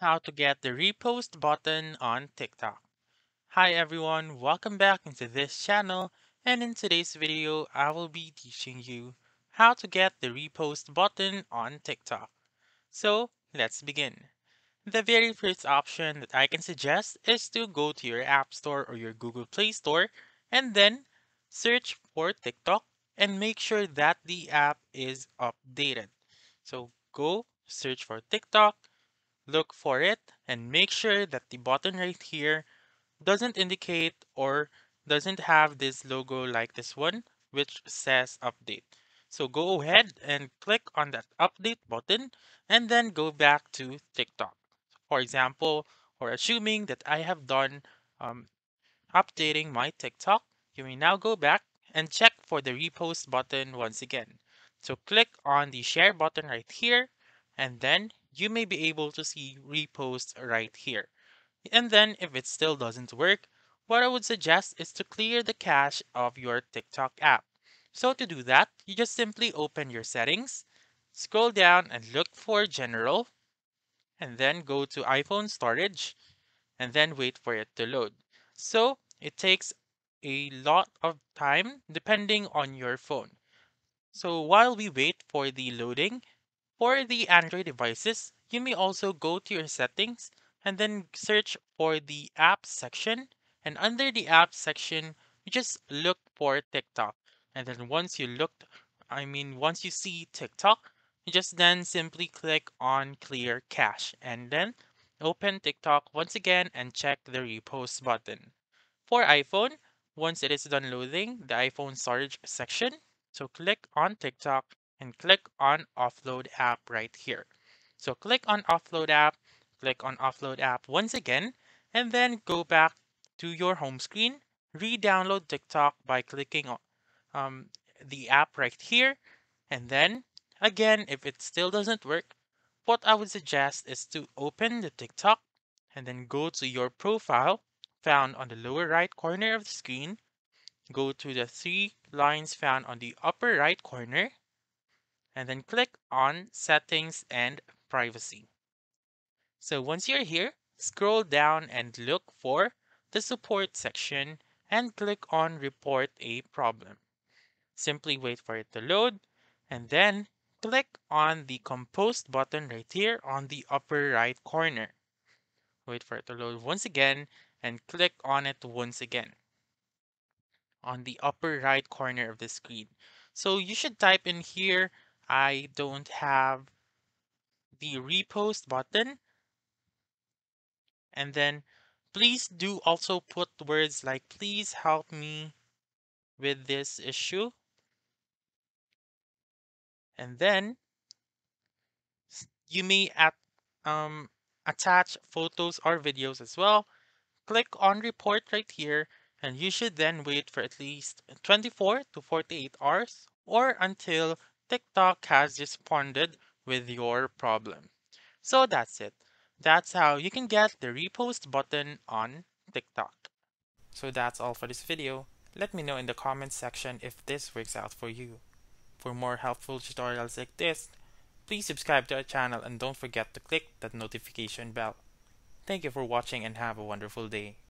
how to get the repost button on TikTok. Hi everyone, welcome back into this channel and in today's video I will be teaching you how to get the repost button on TikTok. So let's begin. The very first option that I can suggest is to go to your App Store or your Google Play Store and then search for TikTok and make sure that the app is updated. So go search for TikTok look for it and make sure that the button right here doesn't indicate or doesn't have this logo like this one which says update. So go ahead and click on that update button and then go back to TikTok. For example, or assuming that I have done um, updating my TikTok, you may now go back and check for the repost button once again. So click on the share button right here and then you may be able to see repost right here. And then if it still doesn't work, what I would suggest is to clear the cache of your TikTok app. So to do that, you just simply open your settings, scroll down and look for general, and then go to iPhone storage, and then wait for it to load. So it takes a lot of time depending on your phone. So while we wait for the loading, for the Android devices, you may also go to your settings and then search for the apps section. And under the apps section, you just look for TikTok. And then once you look, I mean, once you see TikTok, you just then simply click on clear cache and then open TikTok once again and check the repost button. For iPhone, once it is done loading the iPhone storage section, so click on TikTok and click on offload app right here. So click on offload app, click on offload app once again, and then go back to your home screen, re-download TikTok by clicking on um, the app right here. And then again, if it still doesn't work, what I would suggest is to open the TikTok and then go to your profile found on the lower right corner of the screen. Go to the three lines found on the upper right corner and then click on settings and privacy. So once you're here, scroll down and look for the support section and click on report a problem. Simply wait for it to load and then click on the compose button right here on the upper right corner. Wait for it to load once again and click on it once again on the upper right corner of the screen. So you should type in here I don't have the repost button. And then please do also put words like, please help me with this issue. And then you may at, um, attach photos or videos as well. Click on report right here and you should then wait for at least 24 to 48 hours or until TikTok has responded with your problem. So that's it. That's how you can get the repost button on TikTok. So that's all for this video. Let me know in the comments section if this works out for you. For more helpful tutorials like this, please subscribe to our channel and don't forget to click that notification bell. Thank you for watching and have a wonderful day.